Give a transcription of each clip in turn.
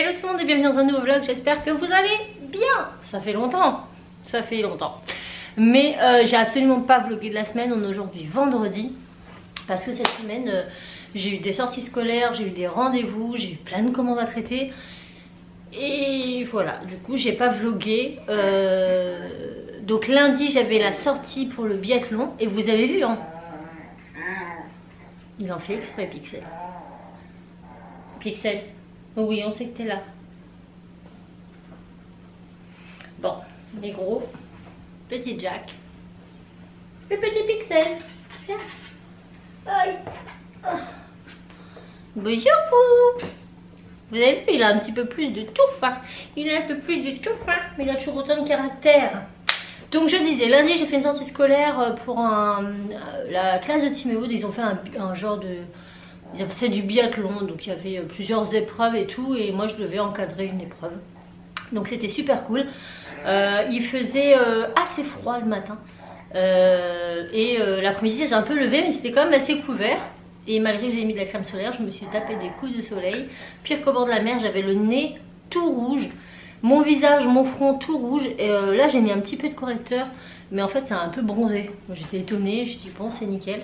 Hello tout le monde et bienvenue dans un nouveau vlog, j'espère que vous allez bien. Ça fait longtemps, ça fait longtemps. Mais euh, j'ai absolument pas vlogué de la semaine, on est aujourd'hui vendredi. Parce que cette semaine, euh, j'ai eu des sorties scolaires, j'ai eu des rendez-vous, j'ai eu plein de commandes à traiter. Et voilà, du coup j'ai pas vlogué. Euh, Donc lundi j'avais la sortie pour le biathlon. Et vous avez vu hein. Il en fait exprès Pixel. Pixel oui, on sait que t'es là. Bon, les gros, petit Jack, le petit Pixel. Viens. Aïe. Bonjour vous. Vous avez vu, il a un petit peu plus de touffe. Hein. Il a un peu plus de touffe, hein. mais il a toujours autant de caractère. Donc je disais, lundi j'ai fait une sortie scolaire euh, pour euh, la classe de Timéo. Ils ont fait un genre de c'est du biathlon, donc il y avait euh, plusieurs épreuves et tout, et moi je devais encadrer une épreuve. Donc c'était super cool. Euh, il faisait euh, assez froid le matin. et l'après-midi c'est un peu levé, mais c'était quand même assez couvert. Et malgré que j'ai mis de la crème solaire, je me suis tapé des coups de soleil. Pire qu'au bord de la mer, j'avais le nez tout rouge. Mon visage, mon front tout rouge. Et là j'ai mis un petit peu de correcteur. Mais en fait c'est un peu bronzé. J'étais étonnée, je dis bon c'est nickel.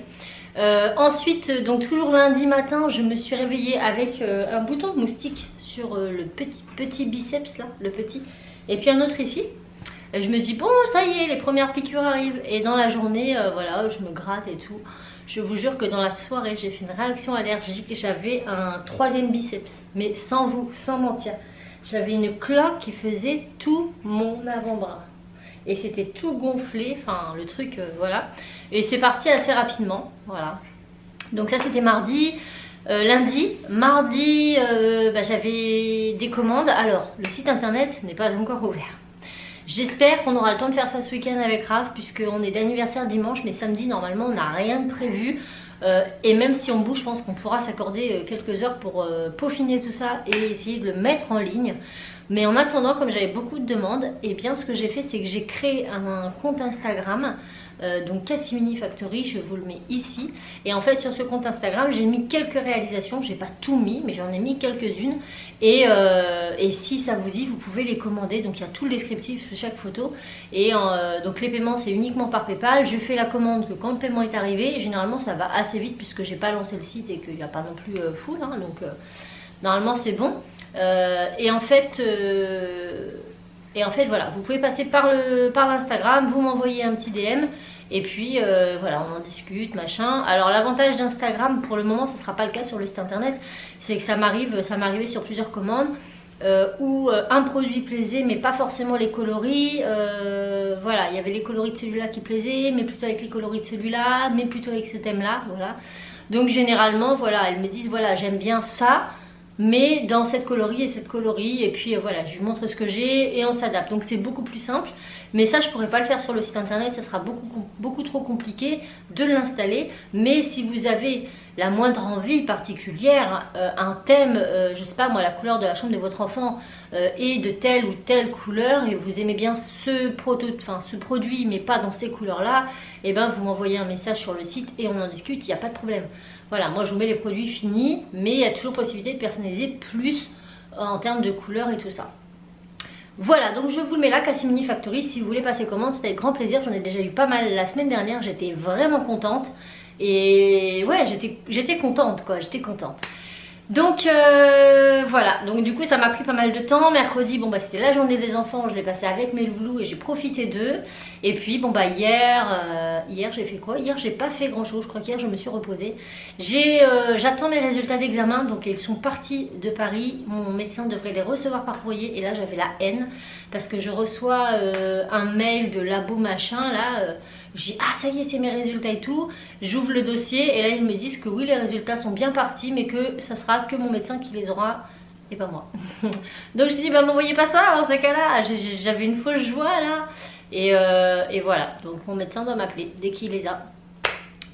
Euh, ensuite, donc toujours lundi matin, je me suis réveillée avec euh, un bouton de moustique sur euh, le petit, petit biceps là, le petit, et puis un autre ici. Et je me dis bon ça y est, les premières piqûres arrivent. Et dans la journée, voilà, je me gratte et tout. Je vous jure que dans la soirée, j'ai fait une réaction allergique et j'avais un troisième biceps. Mais sans vous, sans mentir. J'avais une cloque qui faisait tout mon avant-bras et c'était tout gonflé, enfin le truc, euh, voilà. Et c'est parti assez rapidement, voilà. Donc ça c'était mardi. Euh, lundi, mardi, euh, bah, j'avais des commandes. Alors, le site internet n'est pas encore ouvert. J'espère qu'on aura le temps de faire ça ce week-end avec Raph, puisqu'on est d'anniversaire dimanche, mais samedi, normalement, on n'a rien de prévu. Et même si on bouge, je pense qu'on pourra s'accorder quelques heures pour peaufiner tout ça et essayer de le mettre en ligne. Mais en attendant, comme j'avais beaucoup de demandes, et eh bien ce que j'ai fait, c'est que j'ai créé un, compte Instagram. Euh, donc Cassimini Factory, je vous le mets ici. Et en fait, sur ce compte Instagram, j'ai mis quelques réalisations. J'ai pas tout mis, mais j'en ai mis quelques-unes. Et, euh, si ça vous dit, vous pouvez les commander. Donc il y a tout le descriptif sur chaque photo. Et euh, donc les paiements, c'est uniquement par Paypal. Je fais la commande que quand le paiement est arrivé. Généralement, ça va assez vite puisque j'ai pas lancé le site et qu'il n'y a pas non plus full. Hein, donc normalement, c'est bon. Et en fait, et en fait voilà, vous pouvez passer par le par l'Instagram, vous m'envoyez un petit DM et puis euh, voilà, on en discute, machin. Alors l'avantage d'Instagram, pour le moment, ce ne sera pas le cas sur le site internet, c'est que ça m'arrive, ça m'arrivait sur plusieurs commandes. où un produit plaisait mais pas forcément les coloris. Voilà il y avait les coloris de celui-là qui plaisaient mais plutôt avec les coloris de celui-là mais plutôt avec ce thème là voilà. Donc généralement voilà elles me disent voilà j'aime bien ça mais dans cette colorie et cette colorie. Et puis euh, voilà je lui montre ce que j'ai et on s'adapte. Donc c'est beaucoup plus simple mais ça je pourrais pas le faire sur le site internet ça sera beaucoup, trop compliqué de l'installer mais si vous avez la moindre envie particulière euh, un thème euh, je sais pas moi la couleur de la chambre de votre enfant est de telle ou telle couleur et vous aimez bien ce, ce produit mais pas dans ces couleurs là et eh ben vous m'envoyez un message sur le site et on en discute il n'y a pas de problème voilà, moi je vous mets les produits finis, mais il y a toujours possibilité de personnaliser plus euh, en termes de couleurs et tout ça. Voilà, donc je vous le mets là, Cassimini Factory, si vous voulez passer commande, c'était avec grand plaisir, j'en ai déjà eu pas mal la semaine dernière, j'étais vraiment contente. Et ouais, j'étais contente quoi, j'étais contente. Donc euh, voilà, donc du coup ça m'a pris pas mal de temps. Mercredi, bon bah c'était la journée des enfants, je l'ai passé avec mes loulous et j'ai profité d'eux. Et puis bon bah hier, euh, hier j'ai fait quoi? Hier j'ai pas fait grand chose, je crois qu'hier je me suis reposée. Euh, j'attends les résultats d'examen, donc ils sont partis de Paris. Mon médecin devrait les recevoir par courrier et là j'avais la haine parce que je reçois un mail de labo machin là j'ai ah ça y est c'est mes résultats et tout. J'ouvre le dossier et là ils me disent que oui les résultats sont bien partis mais que ça sera que mon médecin qui les aura et pas moi. Donc je dit bah m'envoyez pas ça dans ces cas-là. J'avais une fausse joie là. Euh, et voilà, donc mon médecin doit m'appeler dès qu'il les a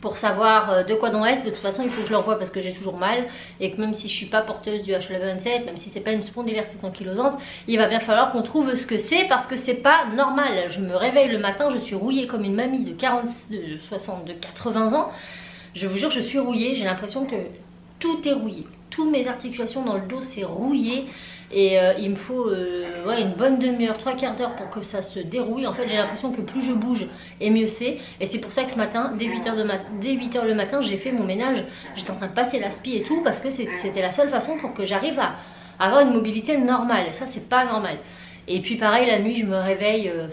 pour savoir euh, de quoi dans est. De toute façon, il faut que je le revoie parce que j'ai toujours mal et que même si je suis pas porteuse du HLA27, même si c'est pas une spondylite ankylosante, il va bien falloir qu'on trouve ce que c'est parce que c'est pas normal. Je me réveille le matin, je suis rouillée comme une mamie de 40, de 60, de 80 ans. Je vous jure, je suis rouillée. J'ai l'impression que tout est rouillé. Toutes mes articulations dans le dos, c'est rouillé. Et euh, il me faut euh, une bonne demi-heure, trois quarts d'heure pour que ça se dérouille. En fait, j'ai l'impression que plus je bouge, et mieux c'est. Et c'est pour ça que ce matin, dès 8h, de dès 8h le matin, j'ai fait mon ménage. J'étais en train de passer l'aspi et tout, parce que c'était la seule façon pour que j'arrive à avoir une mobilité normale. Ça, c'est pas normal. Et puis pareil, la nuit, je me réveille, euh,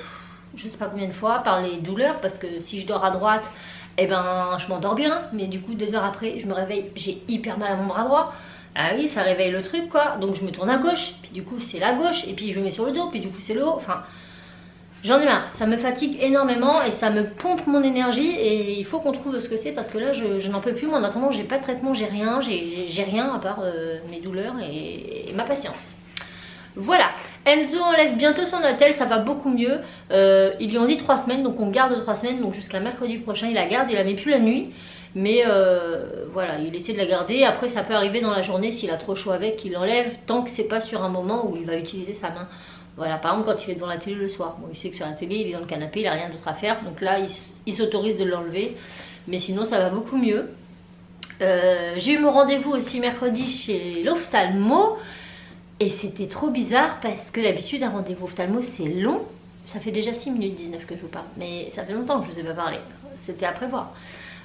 je sais pas combien de fois, par les douleurs, parce que si je dors à droite, eh ben, je m'endors bien. Mais du coup, deux heures après, je me réveille, j'ai hyper mal à mon bras droit. Ah oui, ça réveille le truc quoi. Donc je me tourne à gauche, puis du coup c'est la gauche, et puis je me mets sur le dos, puis du coup c'est le haut. Enfin, j'en ai marre. Ça me fatigue énormément et ça me pompe mon énergie. Et il faut qu'on trouve ce que c'est parce que là je, n'en peux plus. Moi en attendant, j'ai pas de traitement, j'ai rien, j'ai rien à part euh, mes douleurs et, ma patience. Voilà, Enzo enlève bientôt son hôtel, ça va beaucoup mieux. Euh, ils lui ont dit 3 semaines, donc on garde 3 semaines, donc jusqu'à mercredi prochain il la garde, il la met plus la nuit. Mais euh, voilà, il essaie de la garder. Après, ça peut arriver dans la journée, s'il a trop chaud avec, il l'enlève, tant que c'est pas sur un moment où il va utiliser sa main. Voilà, par exemple, quand il est devant la télé le soir. Bon, il sait que sur la télé, il est dans le canapé, il n'a rien d'autre à faire. Donc là, il, s'autorise de l'enlever. Mais sinon, ça va beaucoup mieux. Euh, j'ai eu mon rendez-vous aussi mercredi chez l'ophtalmo. Et c'était trop bizarre parce que d'habitude, un rendez-vous ophtalmo, c'est long. Ça fait déjà 6 minutes 19 que je vous parle. Mais ça fait longtemps que je ne vous ai pas parlé. C'était à prévoir.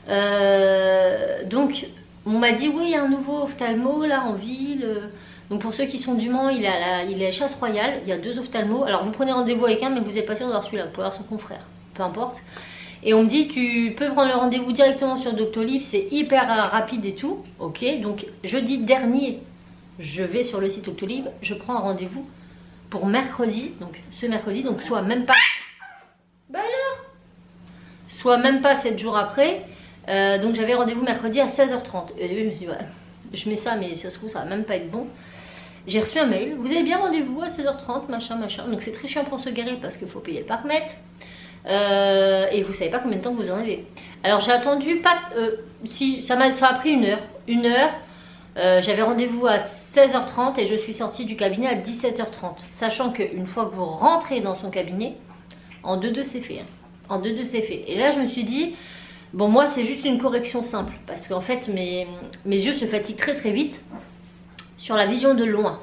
Euh, donc, on m'a dit, oui, il y a un nouveau ophtalmo là en ville. Donc pour ceux qui sont du Mans, il est à, à Chasse Royale, il y a deux ophtalmos. Alors vous prenez rendez-vous avec un, mais vous n'êtes pas sûr d'avoir celui-là, vous pouvez avoir son confrère, peu importe. Et on me dit, tu peux prendre le rendez-vous directement sur Doctolib, c'est hyper rapide et tout. Ok, donc jeudi dernier, je vais sur le site Doctolib, je prends un rendez-vous pour mercredi, donc ce mercredi, donc soit même pas... Bah alors Soit même pas 7 jours après, euh, donc j'avais rendez-vous mercredi à 16h30. Et je me suis dit, je mets ça, mais ça se trouve, ça va même pas être bon. J'ai reçu un mail, vous avez bien rendez-vous à 16h30, machin, machin. Donc c'est très chiant pour se guérir parce qu'il faut payer le parc-mètre. Euh, et vous savez pas combien de temps vous en avez. Alors j'ai attendu, pas, euh, si ça, a, ça a pris une heure. Une heure, j'avais rendez-vous à 16h30 et je suis sortie du cabinet à 17h30. Sachant qu'une fois que vous rentrez dans son cabinet, en 2-2 c'est fait. Hein. En 2-2 c'est fait. Et là je me suis dit, Bon, moi, c'est juste une correction simple. Parce qu'en fait, mes, mes yeux se fatiguent très très vite sur la vision de loin.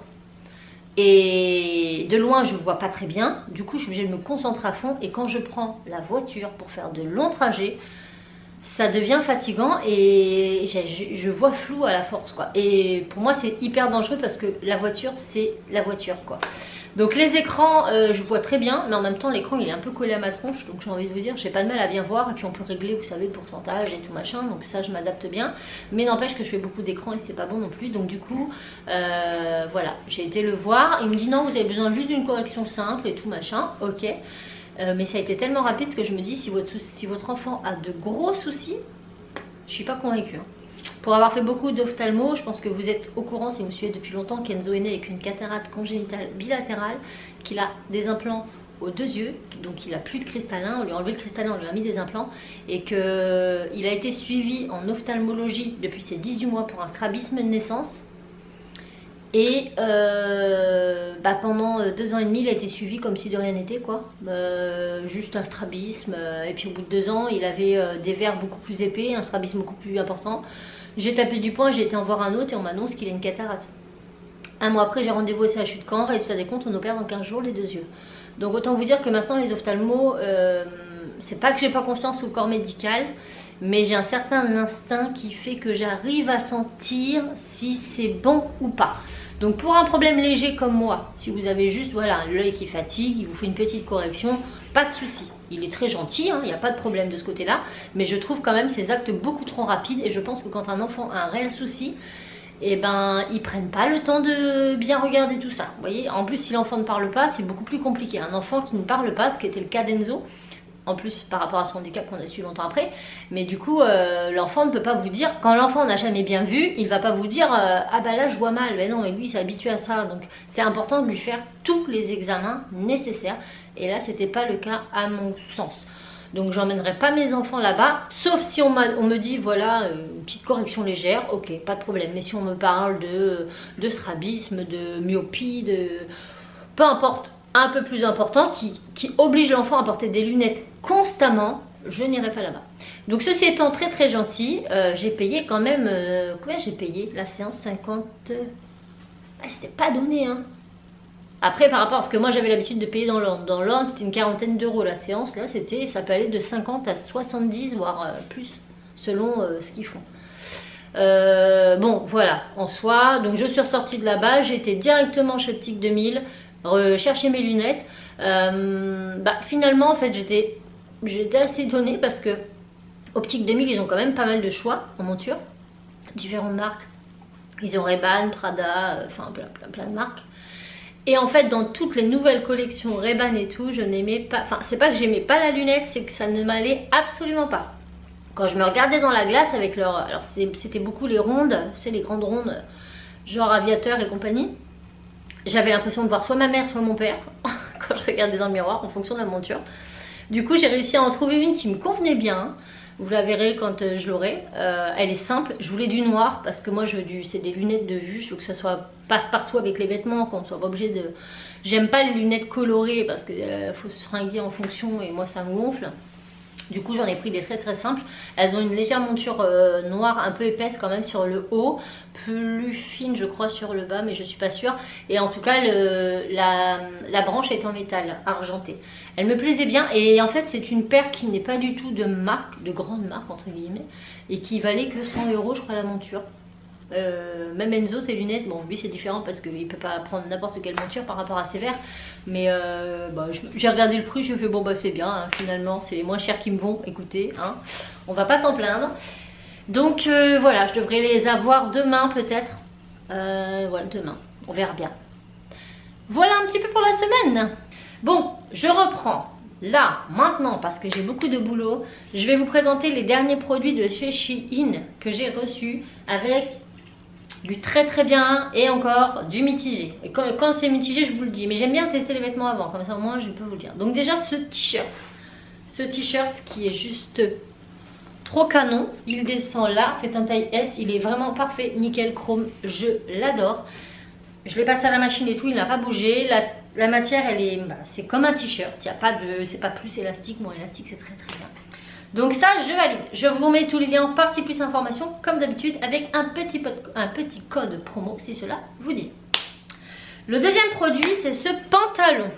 Et de loin, je ne vois pas très bien. Du coup, je suis obligée de me concentrer à fond. Et quand je prends la voiture pour faire de longs trajets, ça devient fatigant et je, vois flou à la force. quoi. Et pour moi, c'est hyper dangereux parce que la voiture, c'est la voiture. quoi. Donc les écrans, euh, je vois très bien, mais en même temps l'écran il est un peu collé à ma tronche, donc j'ai envie de vous dire, j'ai pas de mal à bien voir, et puis on peut régler, vous savez, le pourcentage et tout machin, donc ça je m'adapte bien, mais n'empêche que je fais beaucoup d'écran et c'est pas bon non plus, donc du coup, euh, voilà, j'ai été le voir, il me dit non, vous avez besoin juste d'une correction simple et tout machin, ok, euh, mais ça a été tellement rapide que je me dis, si votre, enfant a de gros soucis, je suis pas convaincue. Hein. Pour avoir fait beaucoup d'ophtalmo, je pense que vous êtes au courant si vous me suivez depuis longtemps qu'Enzo est né avec une cataracte congénitale bilatérale, qu'il a des implants aux deux yeux, donc il a plus de cristallin, on lui a enlevé le cristallin, on lui a mis des implants, et qu'il a été suivi en ophtalmologie depuis ses 18 mois pour un strabisme de naissance. Et euh, bah pendant deux ans et demi, il a été suivi comme si de rien n'était, quoi. Euh, juste un strabisme. Et puis au bout de deux ans, il avait euh, des verres beaucoup plus épais, un strabisme beaucoup plus important. J'ai tapé du poing, j'ai été en voir un autre et on m'annonce qu'il a une cataracte. Un mois après, j'ai rendez-vous au CHU de Caen. Résultat des comptes, on opère dans 15 jours les deux yeux. Donc autant vous dire que maintenant, les ophtalmos, euh, c'est pas que j'ai pas confiance au corps médical, mais j'ai un certain instinct qui fait que j'arrive à sentir si c'est bon ou pas. Donc pour un problème léger comme moi, si vous avez juste voilà l'œil qui fatigue, il vous faut une petite correction, pas de souci. Il est très gentil, hein, il n'y a pas de problème de ce côté-là, mais je trouve quand même ces actes beaucoup trop rapides et je pense que quand un enfant a un réel souci, eh ben ils prennent pas le temps de bien regarder tout ça. Vous voyez, en plus si l'enfant ne parle pas, c'est beaucoup plus compliqué. Un enfant qui ne parle pas, ce qui était le cas d'Enzo, en plus par rapport à son handicap qu'on a su longtemps après. Mais du coup, euh, l'enfant ne peut pas vous dire, quand l'enfant n'a jamais bien vu, il va pas vous dire euh, ah bah là je vois mal. Mais non, et lui il s'est habitué à ça. Donc c'est important de lui faire tous les examens nécessaires. Et là, c'était pas le cas à mon sens. Donc j'emmènerai pas mes enfants là-bas, sauf si on, on, me dit voilà, euh, petite correction légère, ok, pas de problème. Mais si on me parle de strabisme, de myopie, de peu importe, un peu plus important, qui, oblige l'enfant à porter des lunettes constamment, je n'irai pas là-bas. Donc ceci étant très très gentil, euh, j'ai payé quand même, euh, combien j'ai payé la séance 50 ah, C'était pas donné hein. Après par rapport à ce que moi j'avais l'habitude de payer dans l'Inde, dans l'Inde c'était une quarantaine d'euros la séance, là c'était, ça peut aller de 50 à 70 voire euh, plus selon ce qu'ils font. bon voilà, en soi, donc je suis ressortie de là-bas, j'étais directement chez Optique 2000, chercher mes lunettes. bah, finalement en fait j'étais j'étais assez étonnée parce que Optique 2000, ils ont quand même pas mal de choix en monture. Différentes marques. Ils ont Ray-Ban, Prada, euh, enfin plein, plein, plein de marques. Et en fait, dans toutes les nouvelles collections Ray-Ban et tout, je n'aimais pas... Enfin, c'est pas que j'aimais pas la lunette, c'est que ça ne m'allait absolument pas. Quand je me regardais dans la glace avec leur... Alors, c'était beaucoup les rondes, c'est les grandes rondes, genre aviateur et compagnie. J'avais l'impression de voir soit ma mère, soit mon père, quand je regardais dans le miroir, en fonction de la monture. Du coup, j'ai réussi à en trouver une qui me convenait bien. Vous la verrez quand euh, je l'aurai. Euh, elle est simple. Je voulais du noir parce que moi, je du, c'est des lunettes de vue. Je veux que ça soit passe-partout avec les vêtements, qu'on soit pas obligé de... J'aime pas les lunettes colorées parce qu'il euh, faut se fringuer en fonction et moi, ça me gonfle. Du coup j'en ai pris des très très simples. Elles ont une légère monture euh, noire un peu épaisse quand même sur le haut. Plus fine je crois sur le bas mais je suis pas sûre. Et en tout cas la, branche est en métal argenté. Elle me plaisait bien et en fait c'est une paire qui n'est pas du tout de marque, de grande marque entre guillemets. Et qui valait que 100 euros je crois la monture. Euh, même Enzo ses lunettes, bon lui c'est différent parce qu'il peut pas prendre n'importe quelle monture par rapport à ses verres. Mais euh, bah, j'ai regardé le prix, je me fait bon bah c'est bien hein, finalement c'est moins cher qu'ils me vont, écoutez hein, on va pas s'en plaindre. Donc euh, voilà je devrais les avoir demain peut-être. Ouais demain, on verra bien. Voilà un petit peu pour la semaine. Bon je reprends. Là, maintenant, parce que j'ai beaucoup de boulot, je vais vous présenter les derniers produits de chez Shein que j'ai reçus avec du très très bien et encore du mitigé. Et quand, c'est mitigé, je vous le dis. Mais j'aime bien tester les vêtements avant, comme ça au moins je peux vous le dire. Donc déjà ce t-shirt. Ce t-shirt qui est juste trop canon. Il descend là, c'est un taille S. Il est vraiment parfait, nickel, chrome. Je l'adore. Je l'ai passé à la machine et tout, il n'a pas bougé. La, matière, elle est, bah, c'est comme un t-shirt. Il a pas de, c'est pas plus élastique, moins élastique, c'est très très bien. Donc ça, je valide. Je vous mets tous les liens en partie plus information, comme d'habitude, avec un petit, code promo, si cela vous dit. Le deuxième produit, c'est ce pantalon.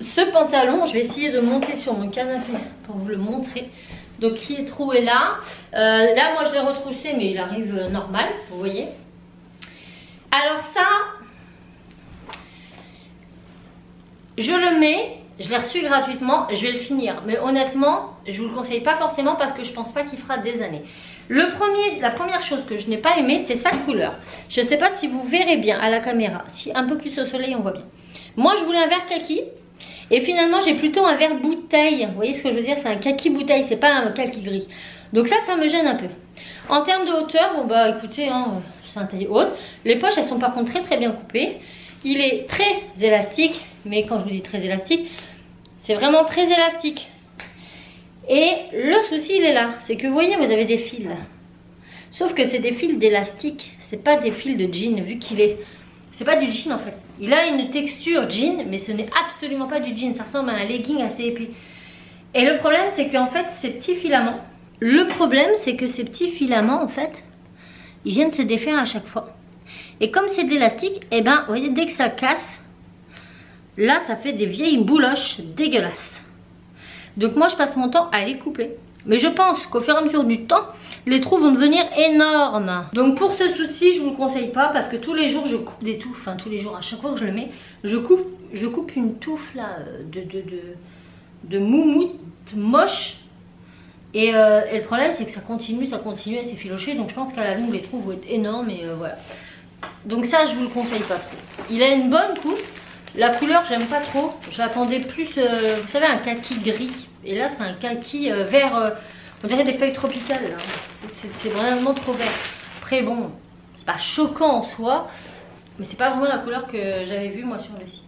Ce pantalon, je vais essayer de monter sur mon canapé pour vous le montrer. Donc, qui est troué là. Euh, là, moi, je l'ai retroussé, mais il arrive normal, vous voyez. Alors ça, je le mets je l'ai reçu gratuitement, je vais le finir. Mais honnêtement, je vous le conseille pas forcément parce que je pense pas qu'il fera des années. La première chose que je n'ai pas aimé, c'est sa couleur. Je ne sais pas si vous verrez bien à la caméra. Si un peu plus au soleil, on voit bien. Moi, je voulais un vert kaki. Et finalement, j'ai plutôt un vert bouteille. Vous voyez ce que je veux dire? C'est un kaki bouteille, c'est pas un kaki gris. Donc ça, ça me gêne un peu. En termes de hauteur, bon bah écoutez, hein, c'est un taille haute. Les poches, elles sont par contre très très bien coupées. Il est très élastique, mais quand je vous dis très élastique, c'est vraiment très élastique. Et le souci, il est là. C'est que vous voyez, vous avez des fils. Sauf que c'est des fils d'élastique. C'est pas des fils de jean, vu qu'il est... C'est pas du jean en fait. Il a une texture jean, mais ce n'est absolument pas du jean. Ça ressemble à un legging assez épais. Et le problème, c'est qu'en fait, ces petits filaments... Le problème, c'est que ces petits filaments, en fait, ils viennent se défaire à chaque fois. Et comme c'est de l'élastique, et eh ben, vous voyez, dès que ça casse, Là, ça fait des vieilles bouloches dégueulasses. Donc moi, je passe mon temps à les couper. Mais je pense qu'au fur et à mesure du temps, les trous vont devenir énormes. Donc pour ce souci, je vous le conseille pas parce que tous les jours, je coupe des touffes. Enfin, tous les jours, à chaque fois que je le mets, je coupe, je coupe une touffe là de, de, de, de moumoute moche. Et, euh, et, le problème, c'est que ça continue, ça continue à s'effilocher. Donc je pense qu'à la longue, les trous vont être énormes et euh, voilà. Donc ça, je vous le conseille pas trop. Il a une bonne coupe. La couleur, j'aime pas trop. J'attendais plus, euh, vous savez, un kaki gris. Et là, c'est un kaki euh, vert, euh, on dirait des feuilles tropicales. C'est vraiment trop vert. Après, bon, c'est pas choquant en soi, mais c'est pas vraiment la couleur que j'avais vue moi sur le site.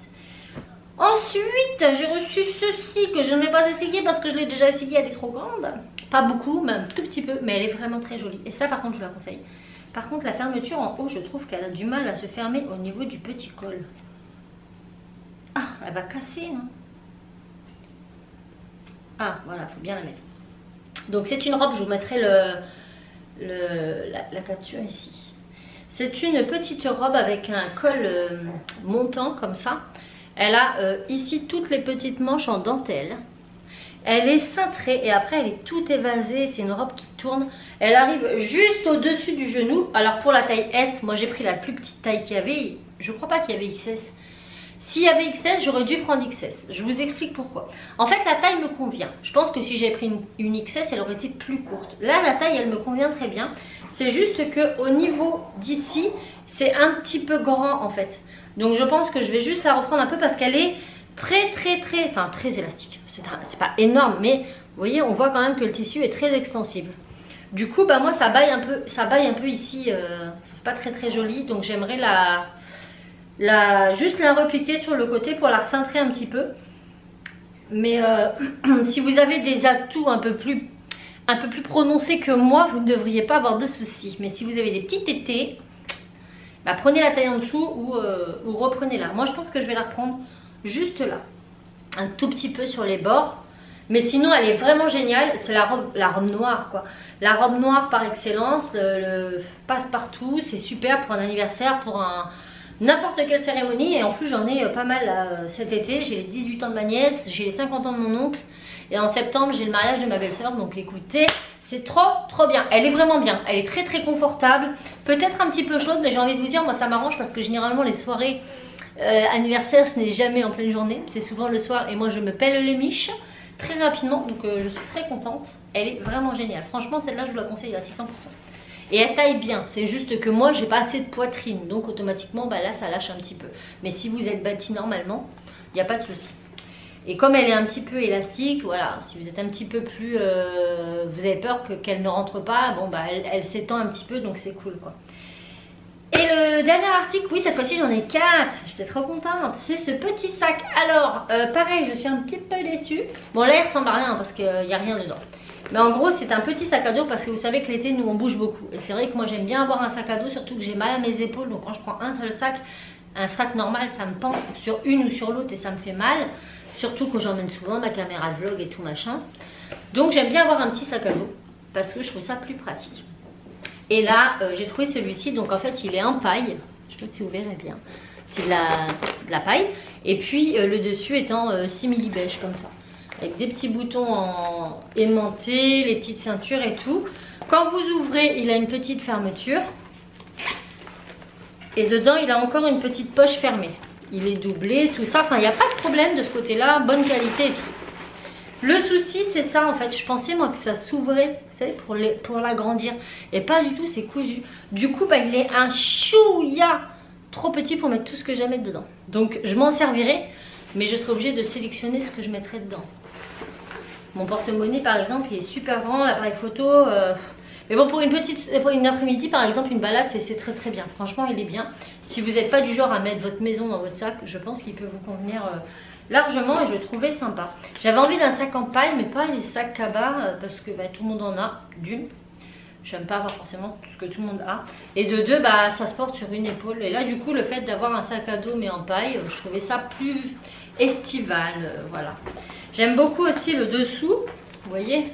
Ensuite, j'ai reçu ceci que je n'ai pas essayé parce que je l'ai déjà essayé, elle est trop grande. Pas beaucoup, mais un tout petit peu, mais elle est vraiment très jolie. Et ça, par contre, je la conseille. Par contre, la fermeture en haut, je trouve qu'elle a du mal à se fermer au niveau du petit col. Ah, elle va casser, non? Ah, voilà, faut bien la mettre. Donc c'est une robe, je vous mettrai la, capture ici. C'est une petite robe avec un col euh, montant comme ça. Elle a euh, ici toutes les petites manches en dentelle. Elle est cintrée et après elle est toute évasée. C'est une robe qui tourne. Elle arrive juste au-dessus du genou. Alors pour la taille S, moi j'ai pris la plus petite taille qu'il y avait. Je crois pas qu'il y avait XS. S'il y avait XS, j'aurais dû prendre XS. Je vous explique pourquoi. En fait, la taille me convient. Je pense que si j'avais pris une, XS, elle aurait été plus courte. Là, la taille, elle me convient très bien. C'est juste que au niveau d'ici, c'est un petit peu grand en fait. Donc je pense que je vais juste la reprendre un peu parce qu'elle est très très très, enfin très élastique. C'est pas énorme, mais vous voyez, on voit quand même que le tissu est très extensible. Du coup, bah moi, ça baille un peu, ça baille un peu ici. Euh, c'est pas très très joli, donc j'aimerais la juste la repliquer sur le côté pour la recentrer un petit peu. Mais euh, si vous avez des atouts un peu plus un peu plus prononcés que moi, vous ne devriez pas avoir de soucis. Mais si vous avez des petits tétés, bah, prenez la taille en dessous ou, euh, ou reprenez-la. Moi, je pense que je vais la reprendre juste là. Un tout petit peu sur les bords. Mais sinon, elle est vraiment géniale. C'est la robe, la robe noire, quoi. La robe noire par excellence, le passe-partout. C'est super pour un anniversaire, pour un, n'importe quelle cérémonie et en plus j'en ai euh, pas mal euh, cet été, j'ai les 18 ans de ma nièce, j'ai les 50 ans de mon oncle et en septembre j'ai le mariage de ma belle-sœur. Donc écoutez c'est trop trop bien, elle est vraiment bien, elle est très très confortable, peut-être un petit peu chaude mais j'ai envie de vous dire moi ça m'arrange parce que généralement les soirées euh, anniversaires ce n'est jamais en pleine journée, c'est souvent le soir et moi je me pèle les miches très rapidement. Donc je suis très contente, elle est vraiment géniale, franchement celle-là je vous la conseille à 600%. Et elle taille bien, c'est juste que moi j'ai pas assez de poitrine, donc automatiquement bah là ça lâche un petit peu. Mais si vous êtes bâti normalement, il n'y a pas de souci. Et comme elle est un petit peu élastique, voilà, si vous êtes un petit peu plus... Euh, vous avez peur qu'elle ne rentre pas, bon bah elle, s'étend un petit peu donc c'est cool quoi. Et le dernier article, oui cette fois-ci j'en ai 4, j'étais trop contente, c'est ce petit sac. Alors, euh, pareil, je suis un petit peu déçue. Bon là il ressemble à rien parce qu'il n'y a rien dedans. Mais en gros, c'est un petit sac à dos parce que vous savez que l'été, nous, on bouge beaucoup. Et c'est vrai que moi, j'aime bien avoir un sac à dos, surtout que j'ai mal à mes épaules. Donc quand je prends un seul sac, un sac normal, ça me pend sur une ou sur l'autre et ça me fait mal. Surtout que j'emmène souvent ma caméra de vlog et tout machin. Donc j'aime bien avoir un petit sac à dos parce que je trouve ça plus pratique. Et là, euh, j'ai trouvé celui-ci. Donc en fait, il est en paille. Je ne sais pas si vous verrez bien. C'est de la, paille. Et puis euh, le dessus étant euh, simili beige comme ça avec des petits boutons en aimantés, les petites ceintures et tout. Quand vous ouvrez, il a une petite fermeture. Et dedans, il a encore une petite poche fermée. Il est doublé, tout ça. Enfin, il n'y a pas de problème de ce côté-là. Bonne qualité et tout. Le souci, c'est ça en fait. Je pensais moi que ça s'ouvrait, vous savez, pour, l'agrandir. Et pas du tout, c'est cousu. Du coup, bah, il est un chouïa trop petit pour mettre tout ce que j'ai à mettre dedans. Donc, je m'en servirai. Mais je serai obligée de sélectionner ce que je mettrai dedans. Mon porte-monnaie par exemple il est super grand, l'appareil photo. Euh, mais bon pour une petite pour une après-midi par exemple une balade c'est très très bien. Franchement il est bien. Si vous n'êtes pas du genre à mettre votre maison dans votre sac, je pense qu'il peut vous convenir euh, largement et je le trouvais sympa. J'avais envie d'un sac en paille mais pas les sacs cabas euh, parce que bah, tout le monde en a d'une. J'aime pas avoir forcément tout ce que tout le monde a. Et de deux, bah, ça se porte sur une épaule. Et là, du coup, le fait d'avoir un sac à dos mais en paille, je trouvais ça plus estival. voilà. J'aime beaucoup aussi le dessous. Vous voyez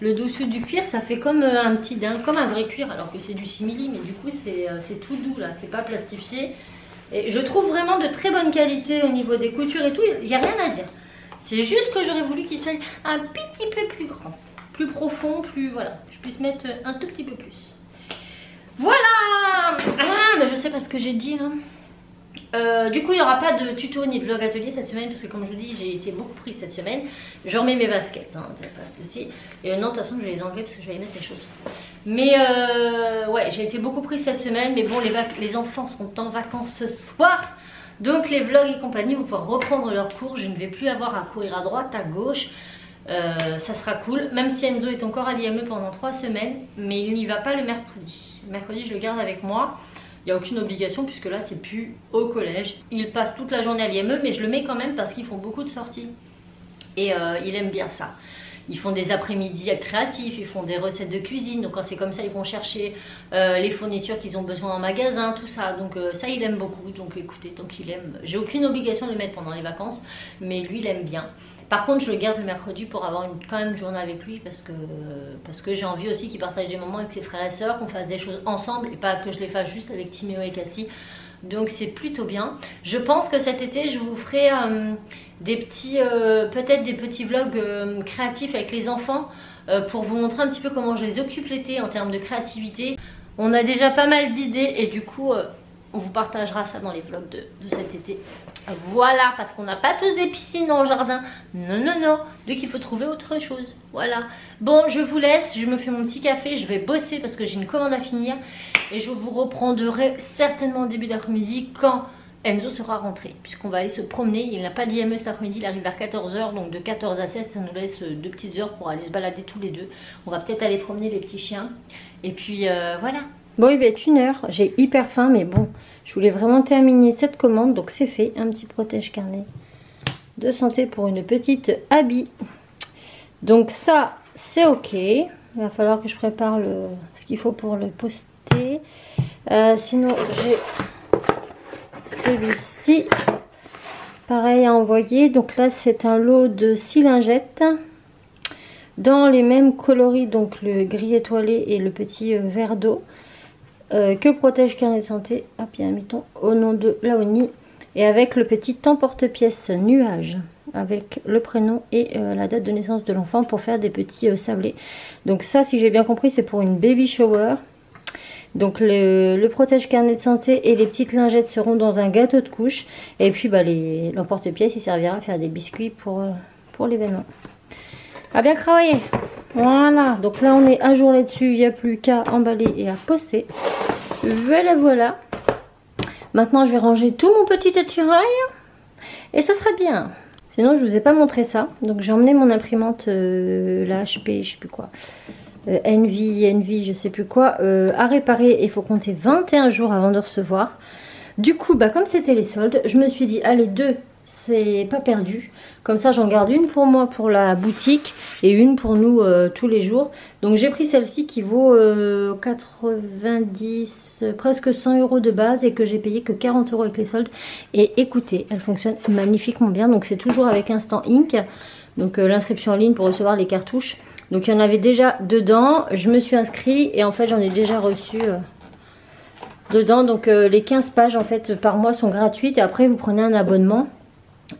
le dessous du cuir, ça fait comme euh, un petit dingue, comme un vrai cuir, alors que c'est du simili, mais du coup euh, c'est tout doux là, c'est pas plastifié. Et je trouve vraiment de très bonne qualité au niveau des coutures et tout, il n'y a rien à dire. C'est juste que j'aurais voulu qu'il soit un petit peu plus grand, plus profond, plus voilà, je puisse mettre un tout petit peu plus. Voilà Ah, mais je sais pas ce que j'ai dit là. Euh, du coup, il n'y aura pas de tuto ni de vlog atelier cette semaine parce que comme je vous dis, j'ai été beaucoup prise cette semaine. Je remets mes baskets, hein, pas de souci. Et euh, non, de toute façon, je vais les enlever parce que je vais les mettre les chaussures. Mais euh, ouais, j'ai été beaucoup prise cette semaine. Mais bon, les, enfants sont en vacances ce soir. Donc les vlogs et compagnie vont pouvoir reprendre leur cours. Je ne vais plus avoir à courir à droite, à gauche. ça sera cool. Même si Enzo est encore à l'IME pendant 3 semaines. Mais il n'y va pas le mercredi. mercredi, je le garde avec moi. Il n'y a aucune obligation puisque là c'est plus au collège. Il passe toute la journée à l'IME mais je le mets quand même parce qu'ils font beaucoup de sorties. Et euh, il aime bien ça. Ils font des après-midi créatifs, ils font des recettes de cuisine. Donc quand c'est comme ça, ils vont chercher euh, les fournitures qu'ils ont besoin en magasin, tout ça. Donc euh, ça, il aime beaucoup. Donc écoutez, tant qu'il aime, j'ai aucune obligation de le mettre pendant les vacances, mais lui, il aime bien. Par contre, je le garde le mercredi pour avoir une, quand même une journée avec lui parce que, j'ai envie aussi qu'il partage des moments avec ses frères et sœurs, qu'on fasse des choses ensemble et pas que je les fasse juste avec Timéo et Cassie. Donc c'est plutôt bien. Je pense que cet été, je vous ferai euh, des petits, euh, peut-être des petits vlogs euh, créatifs avec les enfants pour vous montrer un petit peu comment je les occupe l'été en termes de créativité. On a déjà pas mal d'idées et du coup, on vous partagera ça dans les vlogs de, cet été. Voilà, parce qu'on n'a pas tous des piscines dans le jardin. Non, non, non. Donc il faut trouver autre chose. Voilà. Bon, je vous laisse. Je me fais mon petit café. Je vais bosser parce que j'ai une commande à finir. Et je vous reprendrai certainement début d'après-midi quand Enzo sera rentré. Puisqu'on va aller se promener. Il n'a pas d'IME cet après-midi. Il arrive vers 14h. Donc de 14 à 16, ça nous laisse deux petites heures pour aller se balader tous les deux. On va peut-être aller promener les petits chiens. Et puis euh, voilà. Bon, il va être une heure. J'ai hyper faim, mais bon, je voulais vraiment terminer cette commande. Donc, c'est fait. Un petit protège carnet de santé pour une petite habit. Donc, ça, c'est OK. Il va falloir que je prépare le, ce qu'il faut pour le poster. Euh, sinon, j'ai celui-ci. Pareil à envoyer. Donc là, c'est un lot de 6 lingettes dans les mêmes coloris, donc le gris étoilé et le petit euh, verre d'eau. Euh, que protège carnet de santé, hop, il y a miton au nom de Laoni, et avec le petit emporte-pièce nuage, avec le prénom et euh, la date de naissance de l'enfant pour faire des petits euh, sablés. Donc ça, si j'ai bien compris, c'est pour une baby shower. Donc le, protège carnet de santé et les petites lingettes seront dans un gâteau de couche. Et puis bah, l'emporte-pièce, il servira à faire des biscuits pour, l'événement. À bien travailler voilà, donc là on est à jour là-dessus, il n'y a plus qu'à emballer et à poster. Voilà, voilà. Maintenant je vais ranger tout mon petit attirail et ça sera bien. Sinon je vous ai pas montré ça. Donc j'ai emmené mon imprimante, euh, la HP, je sais plus quoi. Euh, Envy, Envy, je sais plus quoi, euh, à réparer. Il faut compter 21 jours avant de recevoir. Du coup, bah, comme c'était les soldes, je me suis dit, allez, deux, c'est pas perdu. Comme ça, j'en garde une pour moi pour la boutique et une pour nous euh, tous les jours. Donc j'ai pris celle-ci qui vaut 90, euh, presque 100 euros de base et que j'ai payé que 40 euros avec les soldes. Et écoutez, elle fonctionne magnifiquement bien. Donc c'est toujours avec Instant Ink. Donc euh, l'inscription en ligne pour recevoir les cartouches. Donc il y en avait déjà dedans. Je me suis inscrit et en fait j'en ai déjà reçu dedans. Donc les 15 pages en fait par mois sont gratuites et après vous prenez un abonnement.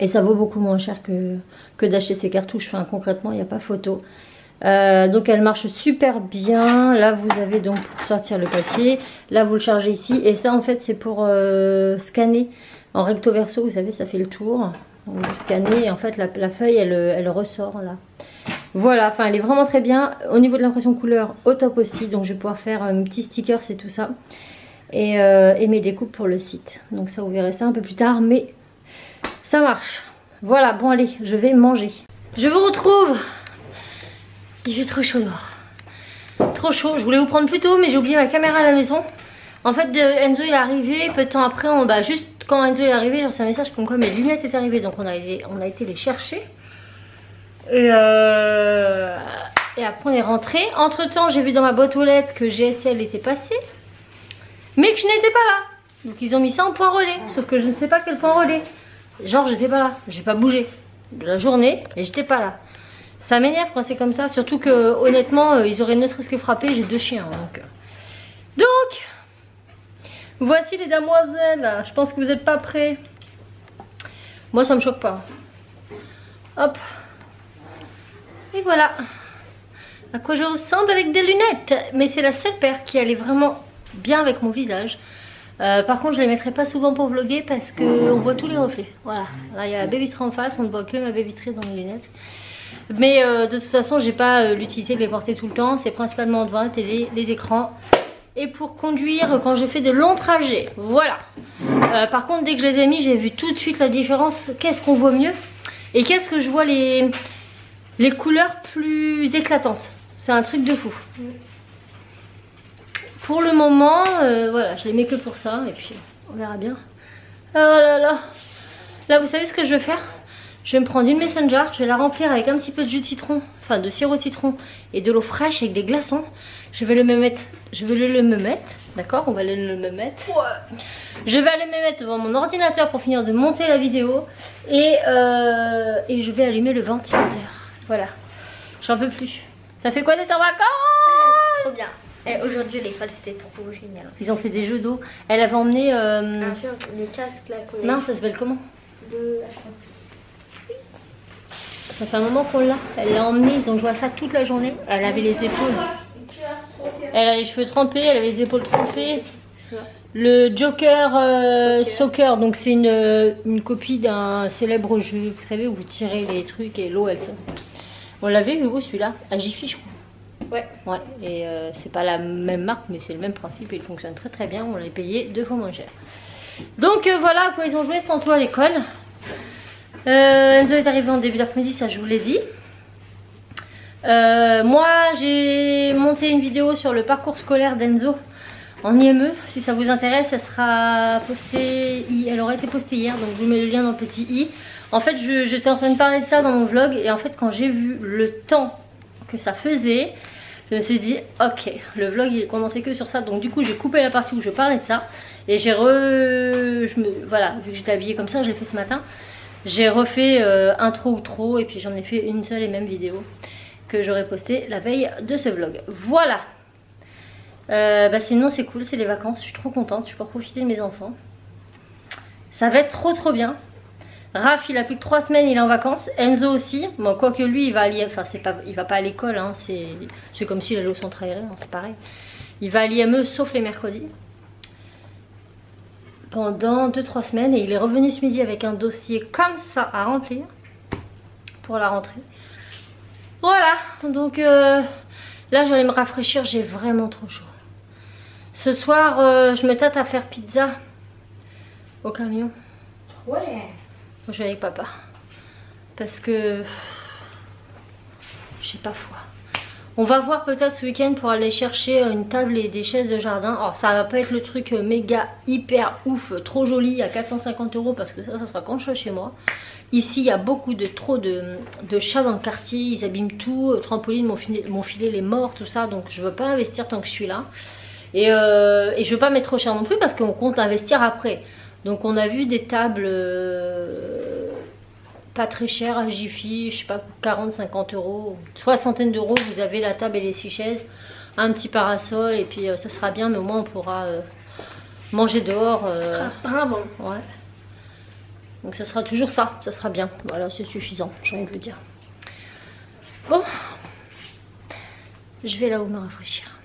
Et ça vaut beaucoup moins cher que, d'acheter ces cartouches. Enfin, concrètement, il n'y a pas photo. Euh, donc elle marche super bien. Là, vous avez donc pour sortir le papier. Là, vous le chargez ici. Et ça, en fait, c'est pour euh, scanner en recto verso. Vous savez, ça fait le tour. Vous scannez et en fait, la, feuille, elle, elle, ressort là. Voilà, enfin, elle est vraiment très bien. Au niveau de l'impression couleur, au top aussi. Donc, je vais pouvoir faire un petit sticker, c'est tout ça. Et, euh, et mes découpes pour le site. Donc ça, vous verrez ça un peu plus tard. Mais ça marche. Voilà, bon allez, je vais manger. Je vous retrouve. Il fait trop chaud dehors. Trop chaud. Je voulais vous prendre plus tôt, mais j'ai oublié ma caméra à la maison. En fait, Enzo est arrivé, peu de temps après, bah, juste quand Enzo est arrivé, j'ai reçu un message comme quoi mes lunettes étaient arrivées. Donc on a, on a été les chercher. Et, euh, et après on est rentré. Entre temps, j'ai vu dans ma boîte aux lettres que GSL était passé. Mais que je n'étais pas là. Donc ils ont mis ça en point relais. Sauf que je ne sais pas quel point relais. Genre j'étais pas là, j'ai pas bougé de la journée et j'étais pas là. Ça m'énerve quand c'est comme ça, surtout que honnêtement euh, ils auraient ne serait-ce que frappé, j'ai deux chiens. Donc, euh. donc voici les damoiselles, je pense que vous n'êtes pas prêts. Moi ça me choque pas. Hop. Et voilà. À quoi je ressemble avec des lunettes. Mais c'est la seule paire qui allait vraiment bien avec mon visage. Euh, par contre je les mettrai pas souvent pour vlogger parce qu'on voit tous les reflets. Voilà, là il y a la baie vitrée en face, on ne voit que ma baie vitrée dans les lunettes. Mais euh, de toute façon j'ai pas euh, l'utilité de les porter tout le temps, c'est principalement devant la télé, les écrans. Et pour conduire quand j'ai fait de longs trajets, voilà. par contre dès que je les ai mis j'ai vu tout de suite la différence, qu'est-ce qu'on voit mieux et qu'est-ce que je vois les, les couleurs plus éclatantes. C'est un truc de fou pour le moment, euh, voilà, je les mets que pour ça et puis on verra bien. Oh là là Là, vous savez ce que je vais faire? Je vais me prendre une messenger, je vais la remplir avec un petit peu de jus de citron, enfin de sirop de citron et de l'eau fraîche avec des glaçons. Je vais le me mettre, je vais le, me mettre, D'accord? On va aller le me mettre. Je vais aller me mettre devant mon ordinateur pour finir de monter la vidéo. Et, euh, et je vais allumer le ventilateur. Voilà. J'en peux plus. Ça fait quoi d'être en vacances? Trop bien. Et aujourd'hui, l'école, c'était trop génial. Ils ont fait des jeux d'eau. Elle avait emmené... Euh... Film, le casque là qu'on a Non, ça s'appelle comment Le... Ça fait un moment qu'on l'a. Elle l'a emmené, ils ont joué à ça toute la journée. Elle avait les épaules. Elle a les cheveux trempés, elle avait les épaules trempées. Le Joker euh, Soccer. Soccer, donc c'est une, une copie d'un célèbre jeu, vous savez, où vous tirez les trucs et l'eau elle sort. On l'avait vu où celui-là? À Jiffy, je crois. Ouais. Ouais, et euh, c'est pas la même marque, mais c'est le même principe il fonctionne très très bien. On l'a payé deux fois moins cher. Donc euh, voilà à quoi ils ont joué, tantôt à l'école. Euh, Enzo est arrivé en début d'après-midi, ça je vous l'ai dit. Moi j'ai monté une vidéo sur le parcours scolaire d'Enzo en IME. Si ça vous intéresse, elle sera postée, elle aurait été postée hier, donc je vous mets le lien dans le petit i. En fait, j'étais en train de parler de ça dans mon vlog et en fait, quand j'ai vu le temps que ça faisait, je me suis dit, ok, le vlog il est condensé que sur ça. Donc du coup, j'ai coupé la partie où je parlais de ça et j'ai re, voilà, vu que j'étais habillée comme ça, je l'ai fait ce matin. J'ai refait euh, intro ou trop et puis j'en ai fait une seule et même vidéo que j'aurais postée la veille de ce vlog. Voilà. Euh, bah sinon c'est cool, c'est les vacances, je suis trop contente, je peux profiter de mes enfants. Ça va être trop trop bien. Raph il a plus que 3 semaines, il est en vacances. Enzo aussi, bon quoique lui il va aller, enfin c'est pas, il va pas à l'école, hein, c'est comme s'il allait au centre aéré, hein, c'est pareil. Il va à l'IME sauf les mercredis. Pendant 2-3 semaines et il est revenu ce midi avec un dossier comme ça à remplir pour la rentrée. Voilà, donc euh, là je vais aller me rafraîchir, j'ai vraiment trop chaud. Ce soir, euh, je me tâte à faire pizza au camion. Ouais. Je vais avec papa. Parce que j'ai pas foi. On va voir peut-être ce week-end pour aller chercher une table et des chaises de jardin. Alors ça va pas être le truc méga hyper ouf, trop joli à 450 euros parce que ça, ça sera quand je serai chez moi. Ici, il y a beaucoup de trop de, de chats dans le quartier, ils abîment tout. Euh, Trampoline m'ont filé, m'ont filé les morts, tout ça. Donc je veux pas investir tant que je suis là. Et, euh, et je veux pas mettre trop cher non plus parce qu'on compte investir après. Donc on a vu des tables euh, pas très chères à Jiffy, je sais pas, 40-50 euros, soixantaine d'euros, vous avez la table et les six chaises, un petit parasol et puis euh, ça sera bien, mais au moins on pourra euh, manger dehors. Ah bon. ouais. Donc ça sera toujours ça, ça sera bien. Voilà, c'est suffisant, j'ai envie de vous dire. Bon, je vais là où me rafraîchir.